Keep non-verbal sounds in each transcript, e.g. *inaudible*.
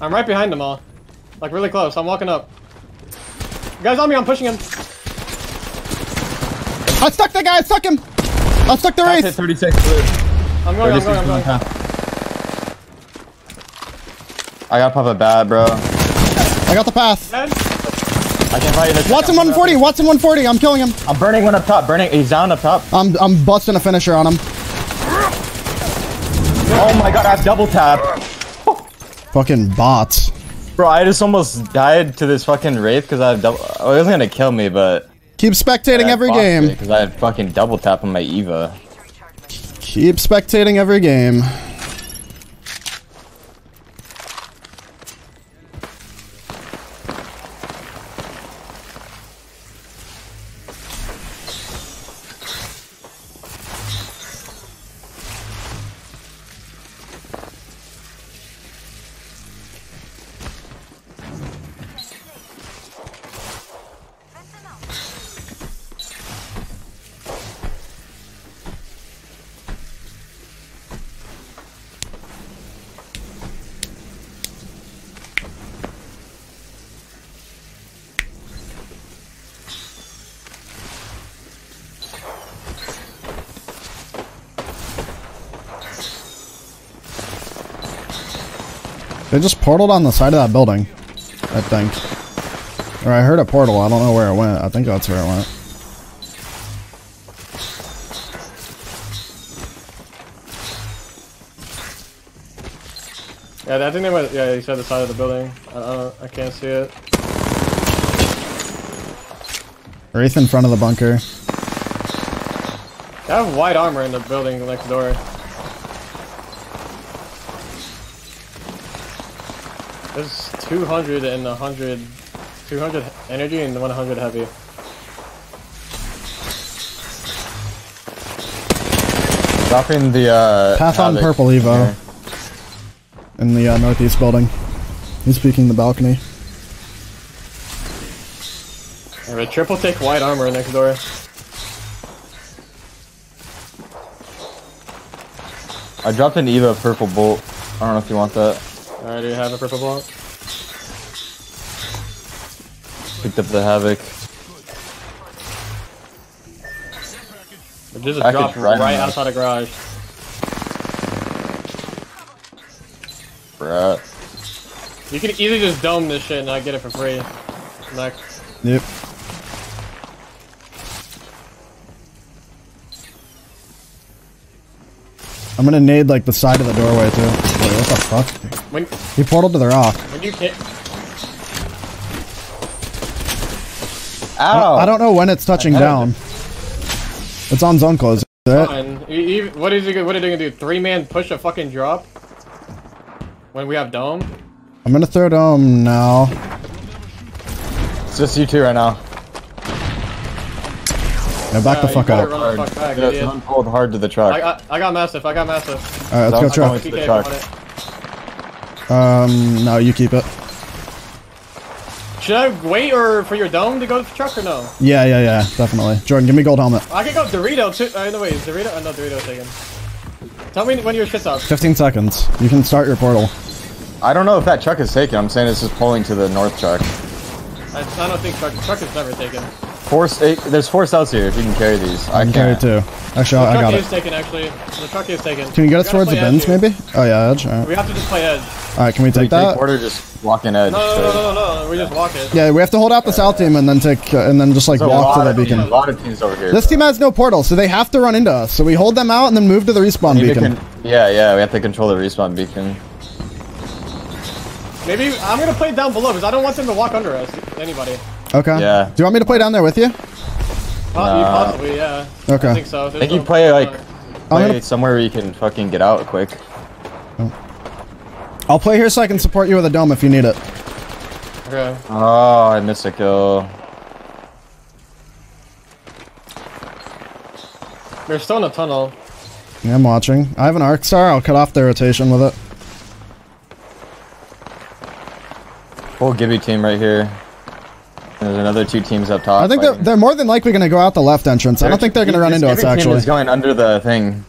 I'm right behind them all. Like really close. I'm walking up. Guys on me, I'm pushing him. I stuck the guy, I stuck him! I stuck the Hit Wraith! 36 blue. I'm going, I'm 36 going, I'm blue going. half. I gotta pop a bat, bro. I got the path. Dead? I can fight you this. Wattson 140, Wattson 140, I'm killing him. I'm burning one up top. Burning. He's down up top. I'm I'm busting a finisher on him. Oh my god, I have double tap. Fucking bots. Bro, I just almost died to this fucking wraith because I have double. Oh, it was gonna kill me, but Keep spectating every game. because I had fucking double tap on my Eva. Keep spectating every game. They just portaled on the side of that building, I think. Or I heard a portal. I don't know where it went. I think that's where it went. Yeah, I think they went. Yeah, he said the side of the building. I, I, don't, I can't see it. Wraith in front of the bunker. They have white armor in the building next door. There's 200 and 100, 200 energy and 100 heavy. Dropping the uh. Path on purple Evo. here. In the uh, northeast building. He's peeking the balcony. Alright, triple take white armor next door. I dropped an Eva purple bolt. I don't know if you want that. Alright, do you have a purple block? Picked up the Havoc. It just I dropped try right that. outside the garage. Bruh. You can easily just dome this shit and I get it for free. Next. Yep. I'm gonna nade like the side of the doorway too. Wait, what the fuck? When He portaled to the rock. when you can't Ow! I don't know when it's touching I had it. down. It's on zone close. Is it? You- you- what is he? gonna- What are they gonna do? Three man push a fucking drop? When we have dome? I'm gonna throw dome now. It's just you two right now. Now back the fuck you up. better Run the fuck back, Yeah, idiot. someone pulled hard to the truck. I got I got massive. I got massive. Alright, let's Don't- go don't truck. wait. To the PK if you truck. want it. Um, no, you keep it. Should I wait or for your dome to go to the truck or no? Yeah, yeah, yeah, definitely. Jordan, give me gold helmet. I can go Dorito too. Uh, no wait, is Dorito? Oh, no, Dorito taken. Tell me when your shit's up. 15 seconds. You can start your portal. I don't know if that truck is taken. I'm saying it's just pulling to the north truck. I, I don't think truck truck is never taken. Four, eight, there's four cells here if you can carry these. I I can can carry two. Actually, The I truck got is it. taken actually. The truck is taken. Can you get us We gotta towards the play bins, maybe? Oh yeah, edge. Alright, We have to just play edge. Alright, can we take Take that? quarter, just walk in edge. No, no, no, no, no, no. We just walk it. Yeah, we have to hold out the south team and then take, uh, and then just like There's walk to lot the of teams- beacon. A lot of teams over here. This bro. team has no portal, so they have to run into us. So we hold them out and then move to the respawn beacon. yeah, yeah, we have to control the respawn beacon. Maybe I'm gonna play down below because I don't want them to walk under us. Anybody? Okay. Yeah. Do you want me to play down there with you? Po- Nah. Possibly, yeah. Okay. I think so. I think you play like I'm play gonna- somewhere where you can fucking get out quick. I'll play here so I can support you with a dome if you need it. Okay. Oh, I missed a kill. They're still in a tunnel. Yeah, I'm watching. I have an arc star. I'll cut off their rotation with it. Full Gibby team right here. There's another two teams up top. I think they're, they're more than likely going to go out the left entrance. I don't think they're going to run into us, Gibby team is going under the thing.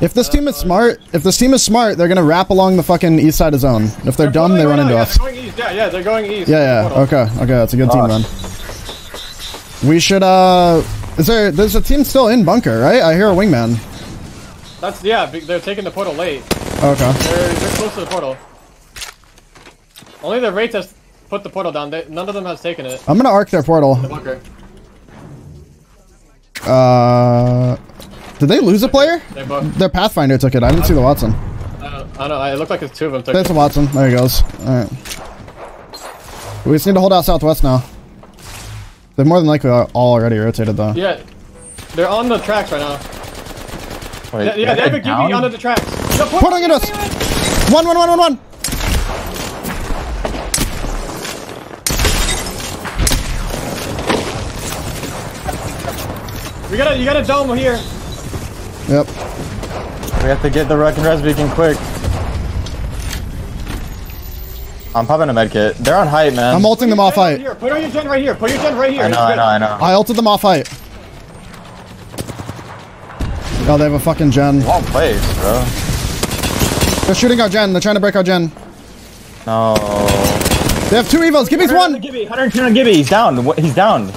If this team is smart, if this team is smart, they're gonna wrap along the fucking east side of zone. If they're, dumb, they run right into now, us. Yeah, they're going east. Yeah, yeah, they're going east. Yeah, yeah. Okay, okay. That's a good team Gosh. then. We should. uh... Is there? There's a team still in bunker, right? I hear a wingman. That's yeah. They're taking the portal late. Okay. They're, they're close to the portal. Only the Wraith has put the portal down. They, none of them has taken it. I'm gonna arc their portal. Bunker. Uh, did they lose a player? They both. Their Pathfinder took it. I didn't see the Wattson. Uh, I don't know. It looked like it's two of them. Took There's it. a Wattson. There he goes. All right. We just need to hold out southwest now. They're more than likely all already rotated though. Yeah, they're on the tracks right now. Wait, Yeah, yeah they have a down? QB under the tracks. Yo, portal- Portaling at us. One, one, one, one, one. We got a, you got a dome here. Yep. We have to get the wreck and res beacon quick. I'm popping a medkit. They're on height, man. I'm ulting them off height. here. Put on your gen right here. Put your gen right here. I know, I know, I know. I ulted them off height. Oh, they have a fucking gen. Wrong place, bro. They're shooting our gen. They're trying to break our gen. No. They have two evils. Give me one. Gibby, 110 on Gibby. He's down. What- He's down.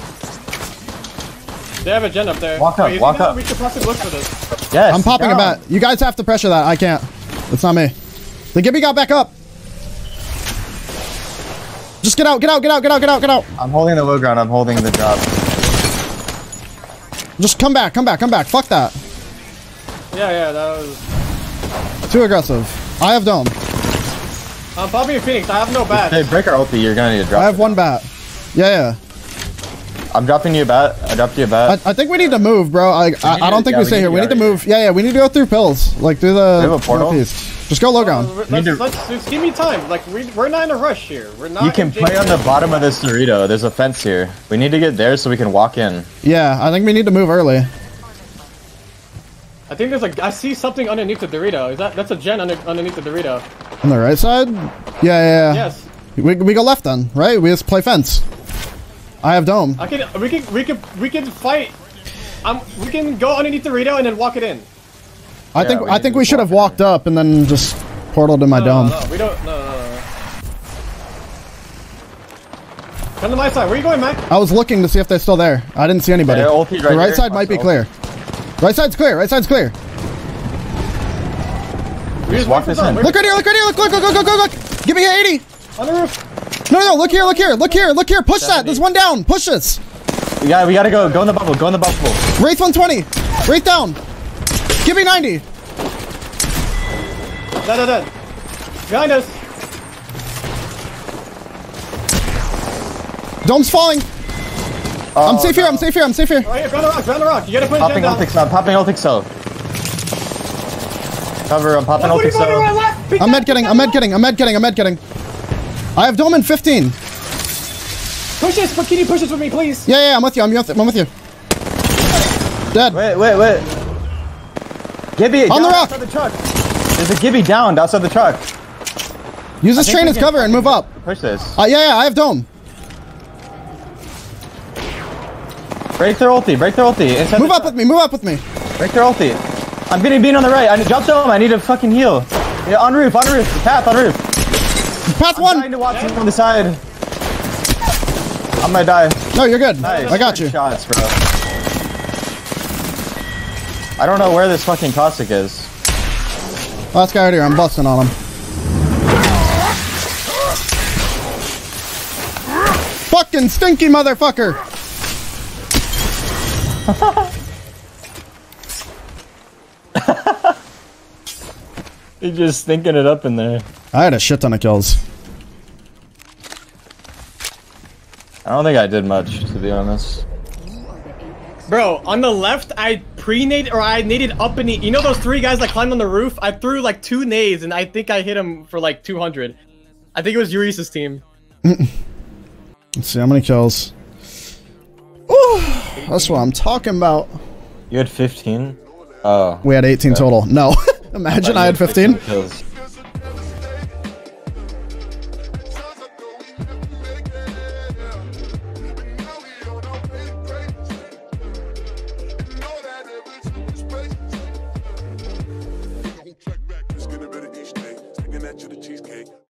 They have a gen up there. Walk up, Wait, walk up. We should possibly look for this. Yes. I'm he's popping a down. bat. You guys have to pressure that. I can't. It's not me. The Gibby got back up. Just get out, get out, get out, get out, get out, get out. I'm holding the low ground. I'm holding the drop. Just come back, come back, come back. Fuck that. Yeah, yeah, that was. Too aggressive. I have dome. I'm popping a Phoenix. I have no bat. Hey, break our ulti. You're gonna need to drop. I have it. one bat. Yeah, yeah. I'm dropping you a bat. I dropped you a bat. I, I think we need to move, bro. I, I, I don't think yeah, we we stay need here. We need to out of move. Yeah, yeah. We need to go through pills, like through the have a portal? northeast. Just go low ground. Let's, need to- let's, just give me time. Like we, we're not in a rush here. We're not. you can play on the bottom of this Dorito. There's a fence here. We need to get there so we can walk in. Yeah, I think we need to move early. I think there's a. I see something underneath the Dorito. Is that that's a gen under, underneath the Dorito? On the right side? Yeah, yeah, yeah. Yes. We, we go left then, right? We just play fence. I have dome. I can. We can. We can. We can fight. Um. We can go underneath the Dorito and then walk it in. I Yeah, think I think we should have walk walked up and then just portaled in my No, dome. no, no, we don't. No, no, no, no. Come to my side. Where you going, Mac? I was looking to see if they're still there. I didn't see anybody. Yeah, ulti the right right here. side might be clear. Right side's clear. Right side's clear. We just walk this zone. in. Look right here. Look right here. Look look look look look look. look. Give me 80. on the roof. No, no, look here, look here, look here, look here. Push that. There's one down. Push this. We got. We gotta go. Go in the bubble. Go in the bubble. Wraith 120. Wraith down. Give me 90. Dead, dead, dead. Behind us. Dome's falling. Oh, I'm safe here. I'm safe here. I'm safe here. Right here. Behind the rock. Behind the rock. You gotta put Popping gen down. ultic cell. Popping ultic cell. Cover. I'm popping ultic cell. I'm med getting. I'm med getting. I'm med getting. I'm med getting. I have dome in 15. Push this, but can you push this with me, please? Yeah, yeah. I'm with you. I'm with, you. I'm with you. Dead. Wait, wait, wait. Gibby, On the rock. outside the truck. There's a Gibby down outside the truck. Use this train as cover and move up. Push this. Uh, yeah, yeah. I have dome. Break their ulti. Break their ulti. Inside Move the up with me. Move up with me. truck. Break their ulti. I'm getting bean on the right. I need drop dome. I need to fucking heal. Yeah, on roof. On roof. Path on roof. Path I'm trying one. to watch on the side. I'm gonna die. No, you're good. Nice. I got you. Shots, bro. I don't know where this fucking caustic is. Last guy right here. I'm busting on him. Fucking stinky motherfucker. *laughs* He's just thinking it up in there. I had a shit ton of kills. I don't think I did much, to be honest. Bro, on the left, I pre-nade or I naded up in the. You know those three guys that climbed on the roof? I threw like two nades and I think I hit him for like 200. I think it was Euresis' team. *laughs* Let's see how many kills. Ooh, that's what I'm talking about. You had 15? Oh. We had 18 total. No. *laughs* Imagine I had 15. Kills.